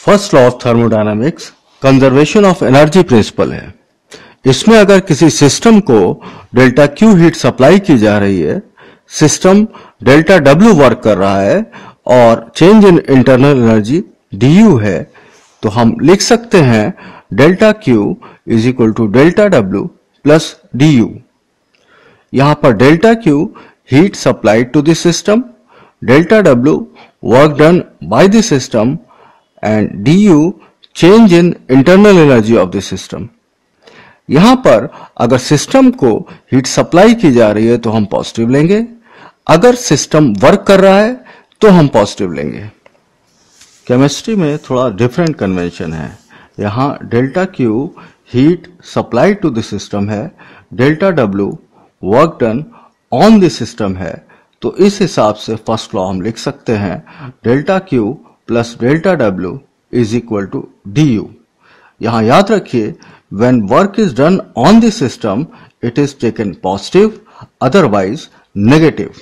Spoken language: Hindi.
First law of thermodynamics conservation of energy principle है। इसमें अगर किसी सिस्टम को डेल्टा क्यू हीट सप्लाई की जा रही है सिस्टम डेल्टा डब्ल्यू वर्क कर रहा है और change in internal energy D U है तो हम लिख सकते हैं delta Q is equal to delta W plus D U यहाँ पर delta Q heat supplied to this system delta W work done by the system and D U change in internal energy of the system यहाँ पर अगर सिस्टम को हीट सप्लाई की जा रही है तो हम पॉजिटिव लेंगे। अगर सिस्टम वर्क कर रहा है तो हम पॉजिटिव लेंगे। केमिस्ट्री में थोड़ा डिफरेंट कन्वेंशन है। यहाँ delta Q heat supply to the system है। Delta W work done on the system है। तो इस हिसाब से फ़र्स्ट लॉ हम लिख सकते हैं। Delta Q plus delta W is equal to D U यहाँ याद रखिए when work is done on the system it is taken positive otherwise negative